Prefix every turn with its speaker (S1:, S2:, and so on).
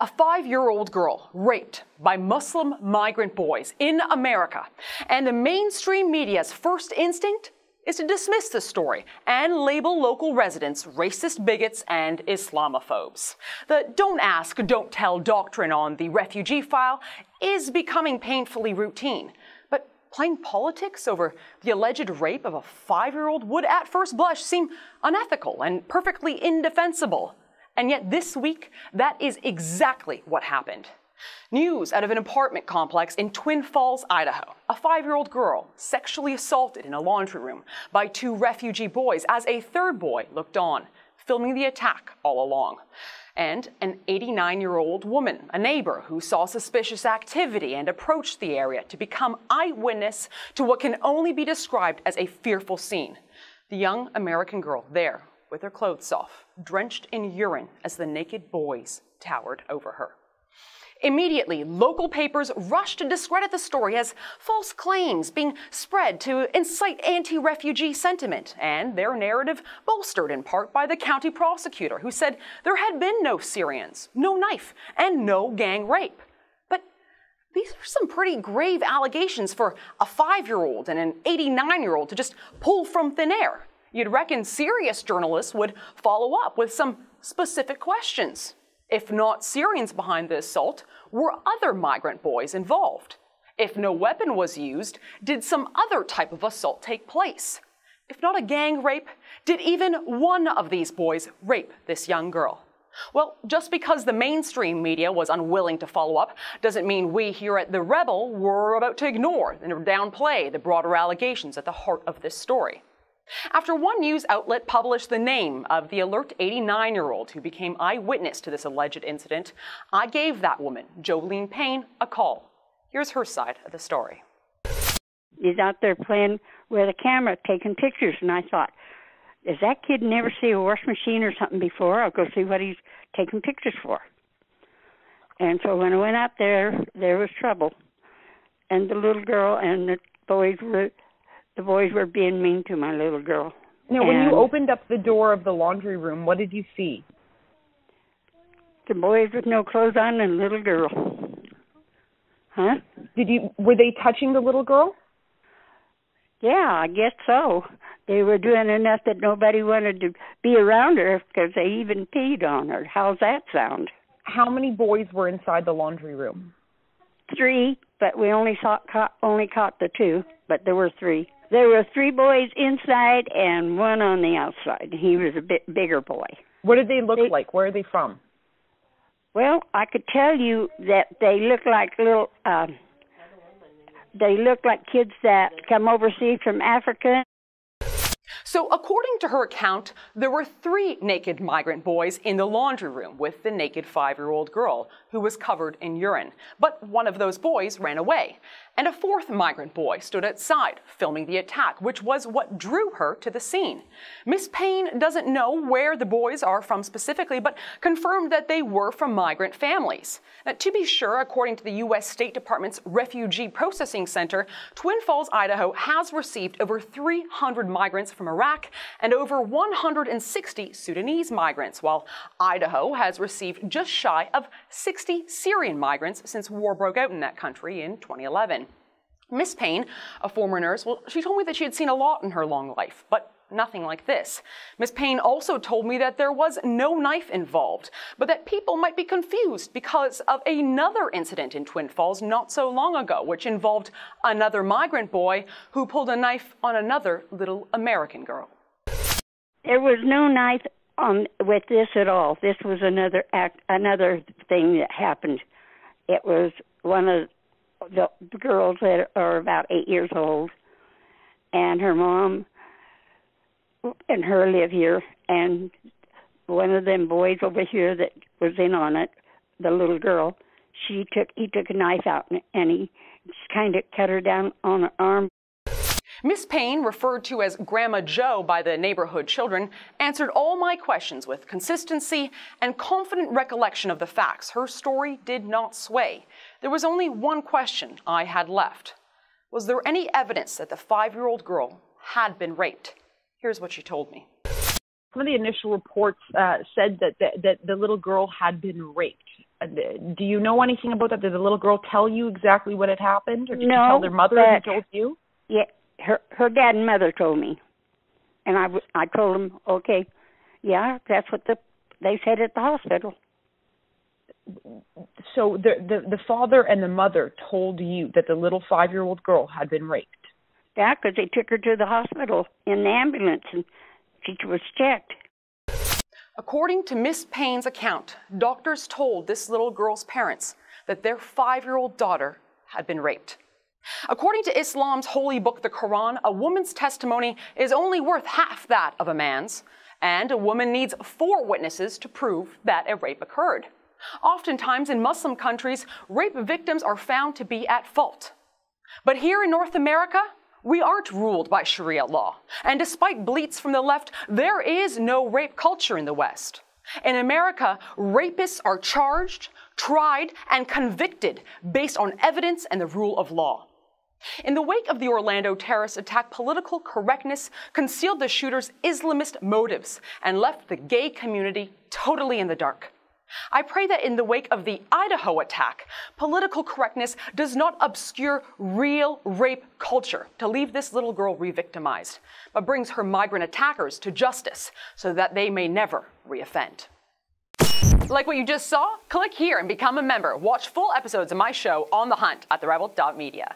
S1: A five year old girl raped by Muslim migrant boys in America. And the mainstream media's first instinct is to dismiss the story and label local residents racist bigots and Islamophobes. The don't ask, don't tell doctrine on the refugee file is becoming painfully routine. But playing politics over the alleged rape of a five year old would at first blush seem unethical and perfectly indefensible. And yet, this week, that is exactly what happened. News out of an apartment complex in Twin Falls, Idaho. A five year old girl sexually assaulted in a laundry room by two refugee boys as a third boy looked on, filming the attack all along. And an 89 year old woman, a neighbor who saw suspicious activity and approached the area to become eyewitness to what can only be described as a fearful scene. The young American girl there with her clothes off, drenched in urine as the naked boys towered over her. Immediately, local papers rushed to discredit the story as false claims being spread to incite anti refugee sentiment, and their narrative bolstered in part by the county prosecutor, who said there had been no Syrians, no knife, and no gang rape. But these are some pretty grave allegations for a five year old and an 89 year old to just pull from thin air. You'd reckon serious journalists would follow up with some specific questions. If not Syrians behind the assault, were other migrant boys involved? If no weapon was used, did some other type of assault take place? If not a gang rape, did even one of these boys rape this young girl? Well, just because the mainstream media was unwilling to follow up doesn't mean we here at The Rebel were about to ignore and downplay the broader allegations at the heart of this story. After one news outlet published the name of the alert 89 year old who became eyewitness to this alleged incident, I gave that woman, Jolene Payne, a call. Here's her side of the story.
S2: He's out there playing with a camera, taking pictures, and I thought, does that kid never see a wash machine or something before? I'll go see what he's taking pictures for. And so when I went out there, there was trouble. And the little girl and the boys were the boys were being mean to my little girl.
S3: Now, when you opened up the door of the laundry room, what did you see?
S2: The boys with no clothes on and a little girl. Huh?
S3: Did you were they touching the little girl?
S2: Yeah, I guess so. They were doing enough that nobody wanted to be around her because they even peed on her. How's that sound?
S3: How many boys were inside the laundry room?
S2: Three, but we only saw caught, only caught the two, but there were three. There were three boys inside and one on the outside. He was a bit bigger boy.
S3: What did they look they, like? Where are they from?
S2: Well, I could tell you that they look like little. Uh, they look like kids that come overseas from Africa
S1: so, according to her account, there were three naked migrant boys in the laundry room with the naked five year old girl who was covered in urine. But one of those boys ran away. And a fourth migrant boy stood outside filming the attack, which was what drew her to the scene. Miss Payne doesn't know where the boys are from specifically, but confirmed that they were from migrant families. Now, to be sure, according to the U.S. State Department's Refugee Processing Center, Twin Falls, Idaho has received over 300 migrants from Iraq and over 160 Sudanese migrants, while Idaho has received just shy of 60 Syrian migrants since war broke out in that country in 2011. Miss Payne, a former nurse, well, she told me that she had seen a lot in her long life, but nothing like this. Miss Payne also told me that there was no knife involved, but that people might be confused because of another incident in Twin Falls not so long ago, which involved another migrant boy who pulled a knife on another little American girl.
S2: There was no knife on with this at all. This was another act, another thing that happened. It was one of the, girls that are about eight years old, and her mom and her live here, and one of them boys over here that was in on it, the little girl, she took he took a knife out and, he kind of cut her down on her arm.
S1: Miss Payne, referred to as Grandma Joe by the neighborhood children, answered all my questions with consistency and confident recollection of the facts. Her story did not sway. There was only one question I had left. Was there any evidence that the five year old girl had been raped? Here's what she told me.
S3: Some of the initial reports uh, said that the, that the little girl had been raped. do you know anything about that? Did the little girl tell you exactly what had happened, or did
S2: no,
S3: you tell their mother
S2: but,
S3: who told you?
S2: Yeah, her her dad and mother told me, and I I told them, okay, yeah, that's what the they said at the hospital.
S3: So the the the father and the mother told you that the little five year old girl had been raped.
S2: Yeah, because they took her to the hospital in the ambulance and she was checked.
S1: According to Miss Payne's account, doctors told this little girl's parents that their five year old daughter had been raped. According to Islam's holy book, the Quran, a woman's testimony is only worth half that of a man's, and a woman needs four witnesses to prove that a rape occurred. Oftentimes in Muslim countries, rape victims are found to be at fault. But here in North America, we aren't ruled by Sharia law. And despite bleats from the left, there is no rape culture in the West. In America, rapists are charged, tried, and convicted based on evidence and the rule of law. In the wake of the Orlando terrorist attack, political correctness concealed the shooter's Islamist motives and left the gay community totally in the dark. I pray that in the wake of the Idaho attack, political correctness does not obscure real rape culture to leave this little girl re victimized, but brings her migrant attackers to justice so that they may never reoffend. Like what you just saw? Click here and become a member. Watch full episodes of my show On the Hunt at therebel.media.